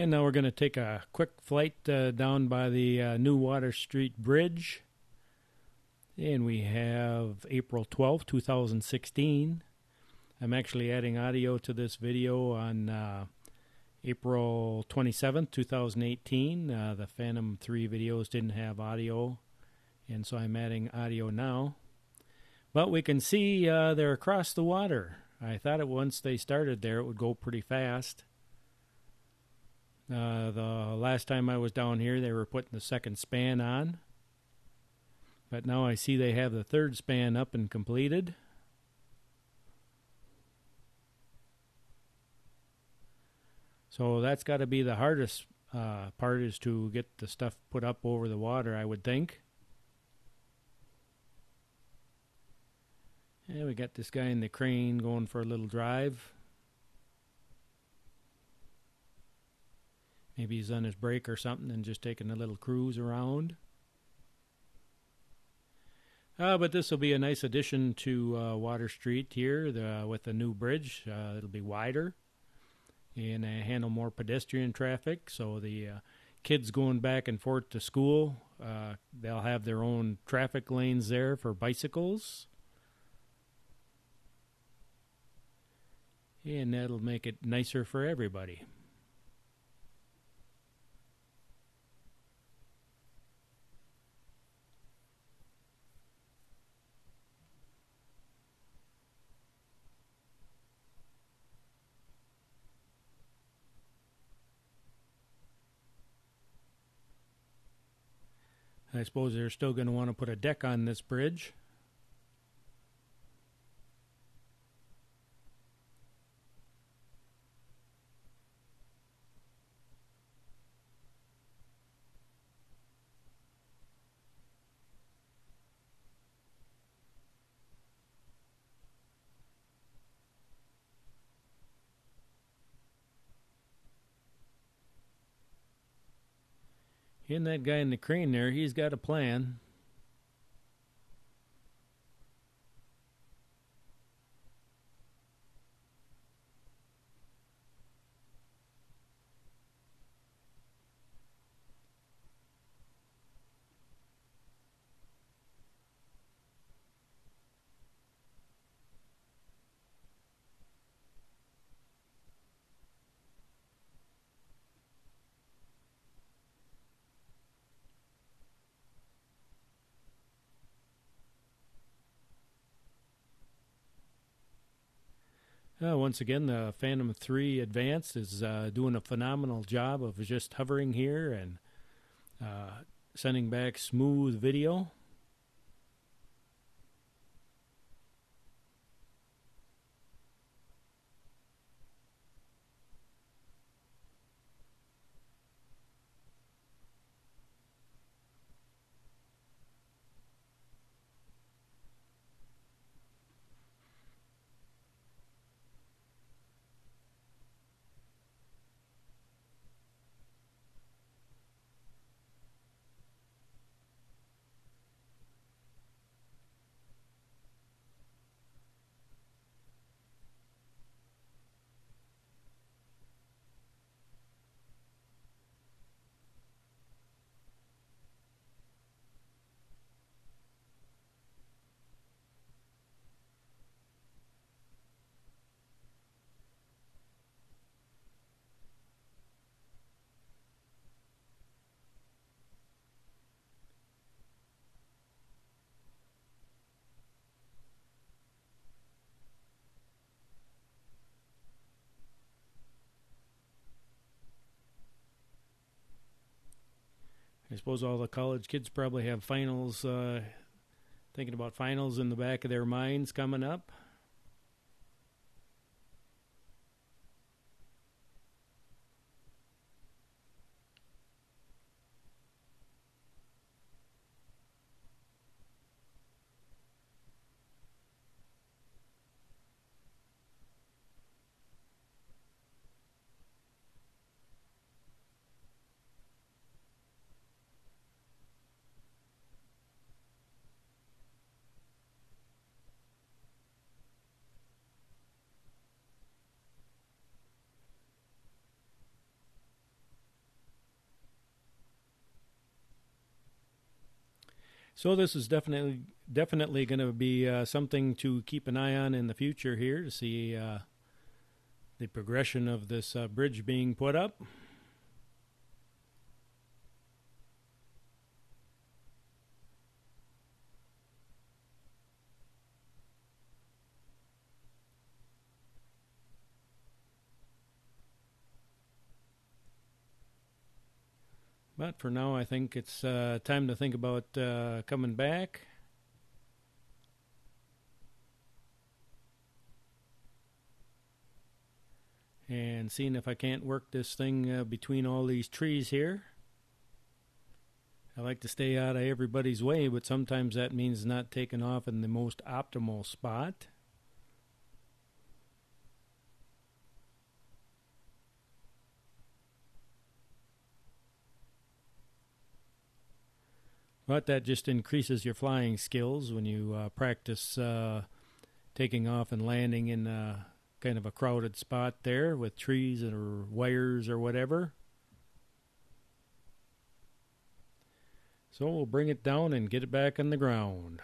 And now we're going to take a quick flight uh, down by the uh, New Water Street Bridge. And we have April 12, 2016. I'm actually adding audio to this video on uh, April 27, 2018. Uh, the Phantom 3 videos didn't have audio, and so I'm adding audio now. But we can see uh, they're across the water. I thought it once they started there, it would go pretty fast. Uh, the last time I was down here, they were putting the second span on. But now I see they have the third span up and completed. So that's got to be the hardest uh, part is to get the stuff put up over the water, I would think. And we got this guy in the crane going for a little drive. Maybe he's on his break or something and just taking a little cruise around. Uh, but this will be a nice addition to uh, Water Street here the, with the new bridge. Uh, it'll be wider and uh, handle more pedestrian traffic. So the uh, kids going back and forth to school, uh, they'll have their own traffic lanes there for bicycles. And that'll make it nicer for everybody. I suppose they're still going to want to put a deck on this bridge. And that guy in the crane there, he's got a plan. Uh, once again, the Phantom 3 Advanced is uh, doing a phenomenal job of just hovering here and uh, sending back smooth video. I suppose all the college kids probably have finals, uh, thinking about finals in the back of their minds coming up. So this is definitely definitely going to be uh, something to keep an eye on in the future here to see uh, the progression of this uh, bridge being put up. But for now, I think it's uh, time to think about uh, coming back. And seeing if I can't work this thing uh, between all these trees here. I like to stay out of everybody's way, but sometimes that means not taking off in the most optimal spot. But that just increases your flying skills when you uh, practice uh, taking off and landing in uh, kind of a crowded spot there with trees or wires or whatever. So we'll bring it down and get it back on the ground.